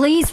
Please,